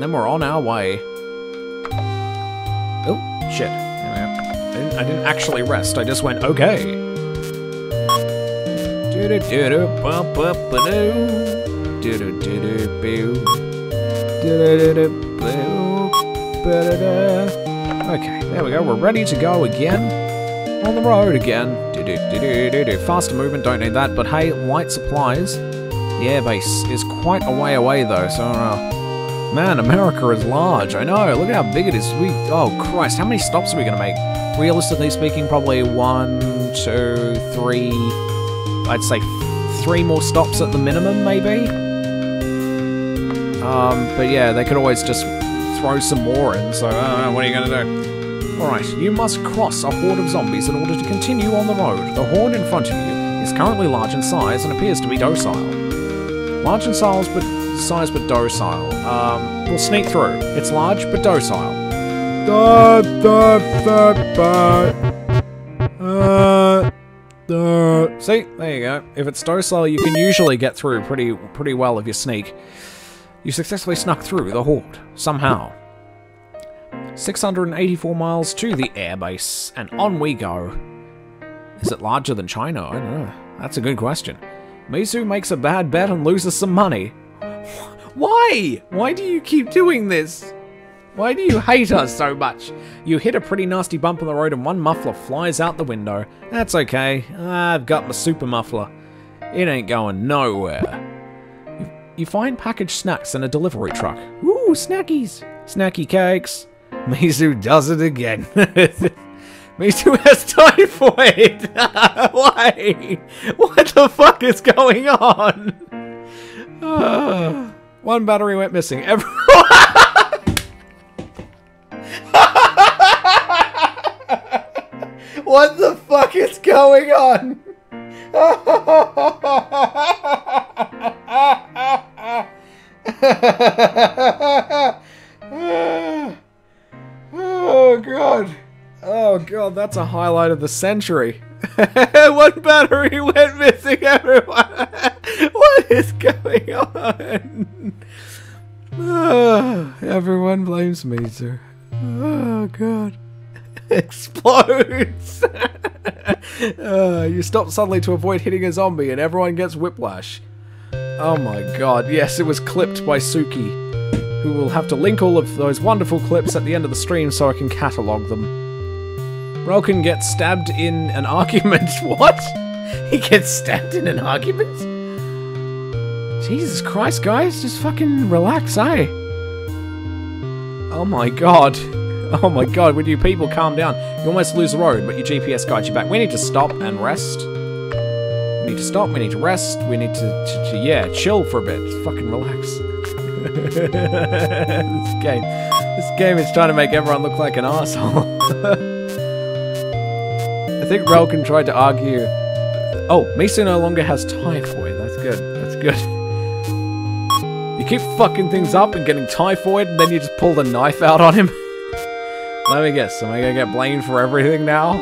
and then we're on our way. Oh, shit. I didn't, I didn't actually rest, I just went, okay. Okay, there we go. We're ready to go again. On the road again. Faster movement, don't need that. But hey, light supplies. The airbase is quite a way away though, so... Uh, man, America is large. I know. Look at how big it is. We... Oh, Christ. How many stops are we going to make? Realistically speaking, probably one, two, three... I'd say three more stops at the minimum, maybe? Um, but yeah, they could always just throw some more in, so I don't know, what are you going to do? Alright, you must cross a horde of zombies in order to continue on the road. The horde in front of you is currently large in size and appears to be docile. Large in size but, size but docile. Um, we'll sneak through. It's large but docile. Da, da, da, da. Uh, da. See, there you go. If it's docile, you can usually get through pretty pretty well if you sneak. You successfully snuck through the horde, somehow. 684 miles to the airbase, and on we go. Is it larger than China? I don't know. That's a good question. Mizu makes a bad bet and loses some money. Why? Why do you keep doing this? Why do you hate us so much? You hit a pretty nasty bump on the road and one muffler flies out the window. That's okay. I've got my super muffler. It ain't going nowhere. You, you find packaged snacks in a delivery truck. Ooh, snackies! Snacky cakes. Mizu does it again. Mizu has typhoid! Why? What the fuck is going on? One battery went missing. What the fuck is going on? that's a highlight of the century. One battery went missing, everyone. what is going on? Everyone blames me, sir. Oh god. Explodes! Uh, you stop suddenly to avoid hitting a zombie and everyone gets whiplash. Oh my god, yes, it was clipped by Suki, who will have to link all of those wonderful clips at the end of the stream so I can catalogue them. Roken gets stabbed in an argument. what? He gets stabbed in an argument? Jesus Christ, guys, just fucking relax, eh? Oh my god. Oh my god, would you people calm down? You almost lose the road, but your GPS guides you back. We need to stop and rest. We need to stop, we need to rest, we need to, to, to yeah, chill for a bit. Just fucking relax. this game. This game is trying to make everyone look like an asshole. I think Relkin tried to argue. Oh, Mizu no longer has typhoid. That's good. That's good. You keep fucking things up and getting typhoid, and then you just pull the knife out on him. Let me guess. Am I gonna get blamed for everything now?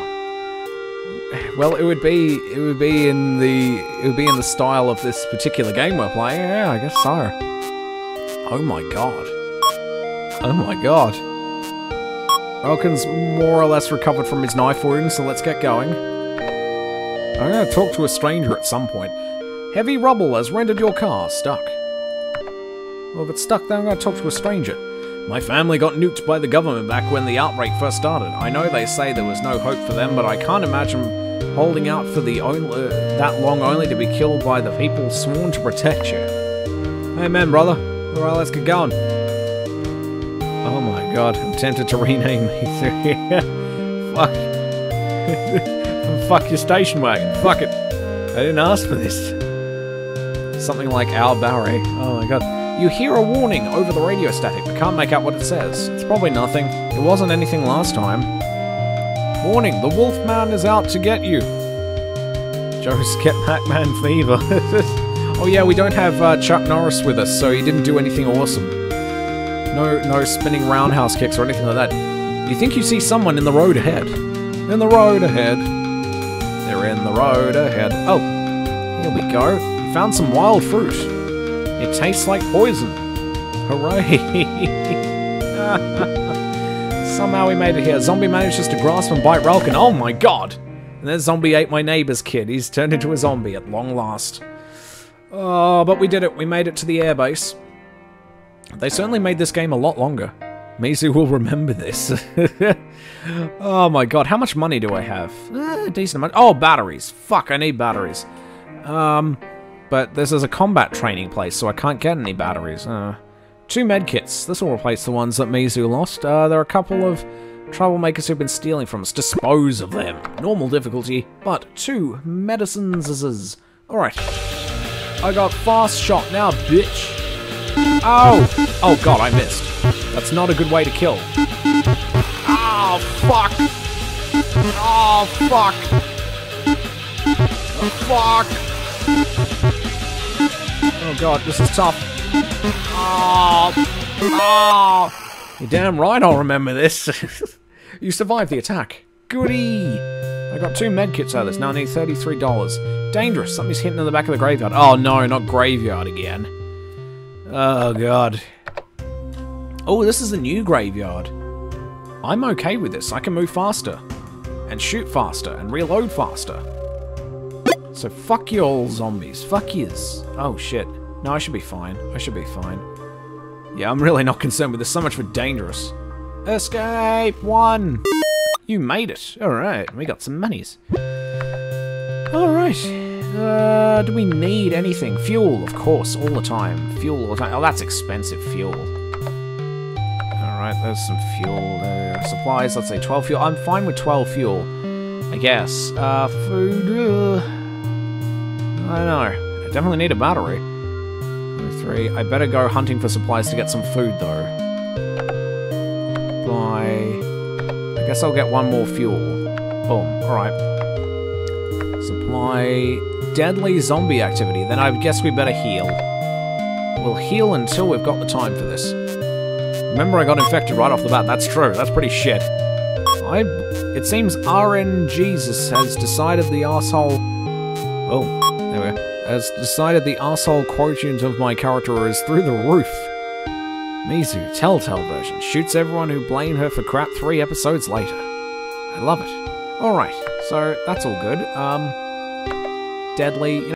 Well, it would be it would be in the it would be in the style of this particular game we're playing. Yeah, I guess so. Oh my god. Oh my god. Elkin's more or less recovered from his knife wound, so let's get going. I'm gonna talk to a stranger at some point. Heavy rubble has rendered your car stuck. Well, if it's stuck, then I'm gonna talk to a stranger. My family got nuked by the government back when the outbreak first started. I know they say there was no hope for them, but I can't imagine holding out for the only, uh, that long only to be killed by the people sworn to protect you. Man, brother. Alright, let's get going. God, I'm tempted to rename me. Fuck. Fuck your station wagon. Fuck it. I didn't ask for this. Something like Al Barry. Oh my god. You hear a warning over the radio static, but can't make out what it says. It's probably nothing. It wasn't anything last time. Warning, the Wolfman is out to get you. Joe's get Pac-Man fever. oh yeah, we don't have uh, Chuck Norris with us, so he didn't do anything awesome. No, no spinning roundhouse kicks or anything like that. You think you see someone in the road ahead. In the road ahead. They're in the road ahead. Oh, here we go. We found some wild fruit. It tastes like poison. Hooray! Somehow we made it here. Zombie manages to grasp and bite Ralkin. Oh my god! And then zombie ate my neighbor's kid. He's turned into a zombie at long last. Oh, but we did it. We made it to the airbase. They certainly made this game a lot longer. Mizu will remember this. oh my god, how much money do I have? Eh, decent amount. Oh, batteries. Fuck, I need batteries. Um, but this is a combat training place, so I can't get any batteries. Uh, two medkits. This will replace the ones that Mizu lost. Uh, there are a couple of troublemakers who've been stealing from us. Dispose of them. Normal difficulty, but two medicines. Alright. I got fast shot now, bitch. Oh! Oh god, I missed. That's not a good way to kill. Oh, fuck! Oh, fuck! Oh, fuck! Oh god, this is tough. Oh! Oh! You're damn right I'll remember this. you survived the attack. Goody! I got two medkits out of this, now I need $33. Dangerous, something's hidden in the back of the graveyard. Oh no, not graveyard again. Oh god. Oh, this is a new graveyard. I'm okay with this. I can move faster. And shoot faster. And reload faster. So fuck you all zombies. Fuck yous. Oh shit. No, I should be fine. I should be fine. Yeah, I'm really not concerned with this. So much for dangerous. Escape! One! You made it. Alright, we got some monies. Alright. Uh, do we need anything? Fuel, of course, all the time. Fuel all the time. Oh, that's expensive fuel. Alright, there's some fuel. Supplies, let's say 12 fuel. I'm fine with 12 fuel, I guess. Uh, food... Uh, I don't know. I definitely need a battery. Three. I better go hunting for supplies to get some food, though. Supply... I guess I'll get one more fuel. Boom. Alright. Supply deadly zombie activity. Then I guess we better heal. We'll heal until we've got the time for this. Remember I got infected right off the bat. That's true. That's pretty shit. I... It seems RNG Jesus has decided the asshole... Oh, there we go. Has decided the asshole quotient of my character is through the roof. Mizu, Telltale version, shoots everyone who blame her for crap three episodes later. I love it. Alright, so that's all good. Um, deadly...